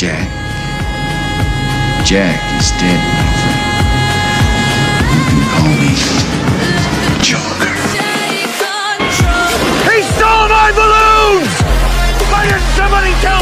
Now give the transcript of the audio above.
Jack. Jack is dead, my friend. You can call me Joker. He stole my balloons! Why didn't somebody tell